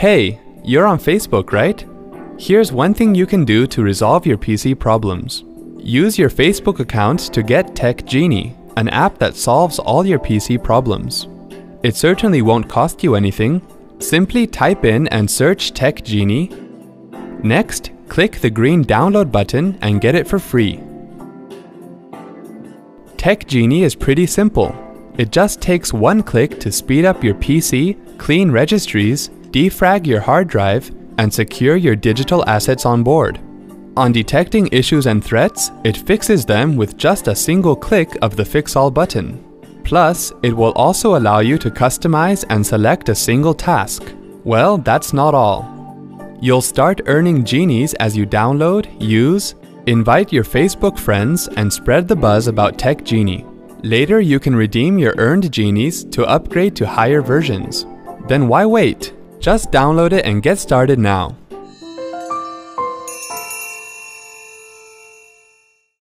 Hey, you're on Facebook, right? Here's one thing you can do to resolve your PC problems. Use your Facebook account to get Tech Genie, an app that solves all your PC problems. It certainly won't cost you anything. Simply type in and search Tech Genie. Next, click the green download button and get it for free. Tech Genie is pretty simple. It just takes one click to speed up your PC, clean registries, defrag your hard drive, and secure your digital assets on board. On detecting issues and threats, it fixes them with just a single click of the Fix All button. Plus, it will also allow you to customize and select a single task. Well, that's not all. You'll start earning genies as you download, use, invite your Facebook friends, and spread the buzz about Tech Genie. Later, you can redeem your earned genies to upgrade to higher versions. Then why wait? Just download it and get started now.